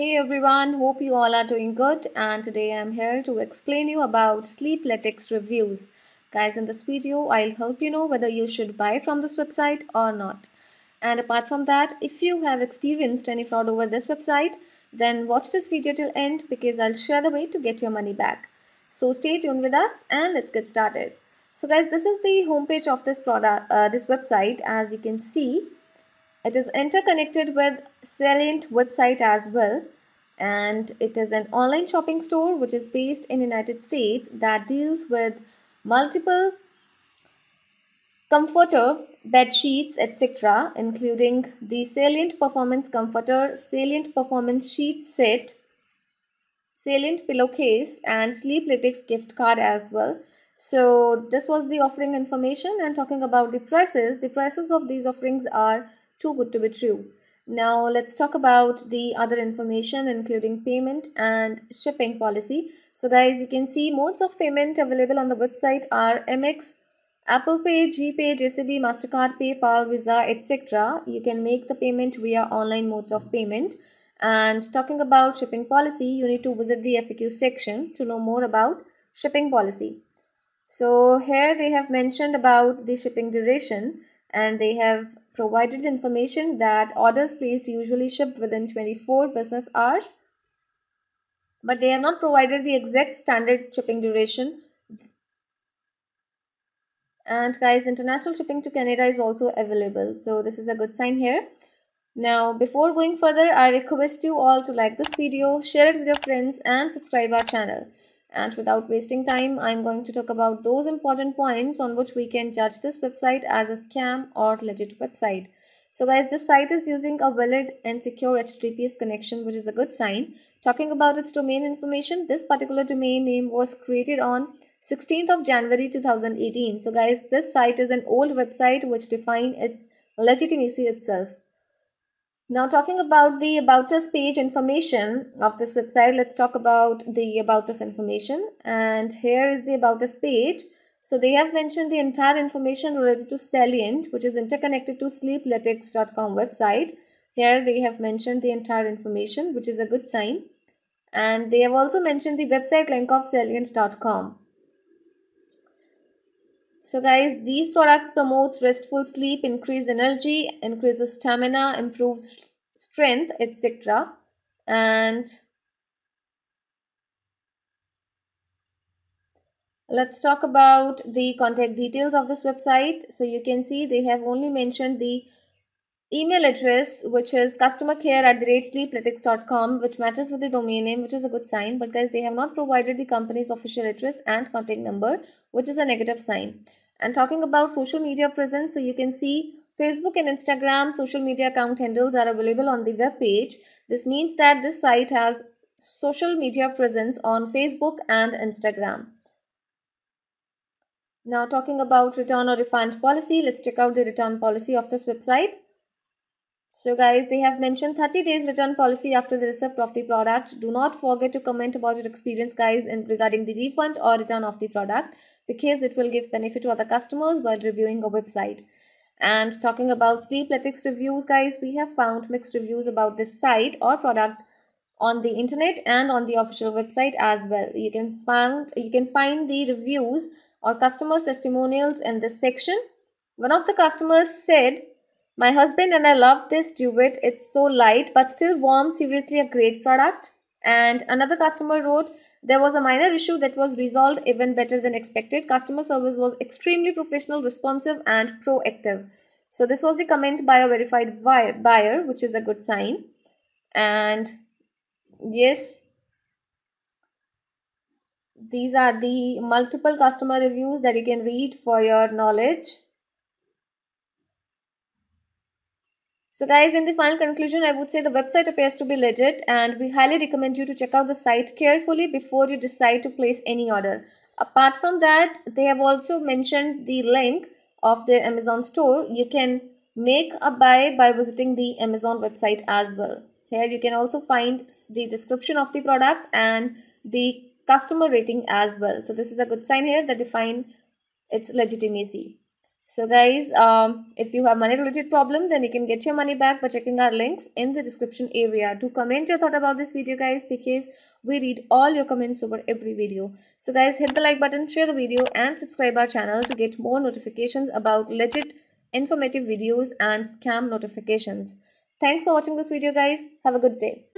Hey everyone, hope you all are doing good and today I'm here to explain you about Sleepletics reviews. Guys, in this video, I'll help you know whether you should buy from this website or not. And apart from that, if you have experienced any fraud over this website, then watch this video till end because I'll share the way to get your money back. So stay tuned with us and let's get started. So guys, this is the homepage of this product, uh, this website. As you can see, it is interconnected with Salient website as well. And it is an online shopping store which is based in United States that deals with multiple comforter, bed sheets, etc., including the Salient Performance Comforter, Salient Performance Sheet Set, Salient Pillowcase, and Sleepletics gift card as well. So this was the offering information and talking about the prices. The prices of these offerings are too good to be true. Now let's talk about the other information including payment and shipping policy. So guys, you can see modes of payment available on the website are Amex, Apple Pay, GPay, JCB, MasterCard, PayPal, Visa, etc. You can make the payment via online modes of payment. And talking about shipping policy, you need to visit the FAQ section to know more about shipping policy. So here they have mentioned about the shipping duration and they have provided information that orders placed usually ship within 24 business hours but they have not provided the exact standard shipping duration. And guys international shipping to canada is also available. So this is a good sign here now before going further i request you all to like this video share it with your friends and subscribe our channel and without wasting time i'm going to talk about those important points on which we can judge this website as a scam or legit website so guys, this site is using a valid and secure HTTPS connection, which is a good sign. Talking about its domain information, this particular domain name was created on 16th of January 2018. So guys, this site is an old website which define its legitimacy itself. Now talking about the About Us page information of this website, let's talk about the About Us information. And here is the About Us page. So they have mentioned the entire information related to Salient, which is interconnected to sleepletics.com website. Here they have mentioned the entire information, which is a good sign. And they have also mentioned the website link of salient.com. So guys, these products promotes restful sleep, increase energy, increases stamina, improves strength, etc. And let's talk about the contact details of this website so you can see they have only mentioned the email address which is customer care at the rate sleepletics.com which matches with the domain name which is a good sign. But guys they have not provided the company's official address and contact number which is a negative sign. And talking about social media presence so you can see facebook and instagram social media account handles are available on the web page. This means that this site has social media presence on facebook and instagram. Now talking about return or refund policy, let's check out the return policy of this website. So guys, they have mentioned 30 days return policy after the receipt of the product. Do not forget to comment about your experience guys in regarding the refund or return of the product because it will give benefit to other customers while reviewing a website. And talking about Sleepletics reviews guys, we have found mixed reviews about this site or product on the internet and on the official website as well. You can find you can find the reviews or customers testimonials in this section. One of the customers said, my husband and I love this duvet. It's so light but still warm. Seriously a great product. And another customer wrote, there was a minor issue that was resolved even better than expected. Customer service was extremely professional, responsive and proactive. So this was the comment by a verified buyer, which is a good sign. And yes, these are the multiple customer reviews that you can read for your knowledge so guys in the final conclusion i would say the website appears to be legit and we highly recommend you to check out the site carefully before you decide to place any order apart from that they have also mentioned the link of their amazon store you can make a buy by visiting the amazon website as well here you can also find the description of the product and the customer rating as well. So this is a good sign here that define its legitimacy. So guys, um, if you have money related problem, then you can get your money back by checking our links in the description area. Do comment your thought about this video guys because we read all your comments over every video. So guys, hit the like button, share the video and subscribe our channel to get more notifications about legit informative videos and scam notifications. Thanks for watching this video guys. Have a good day.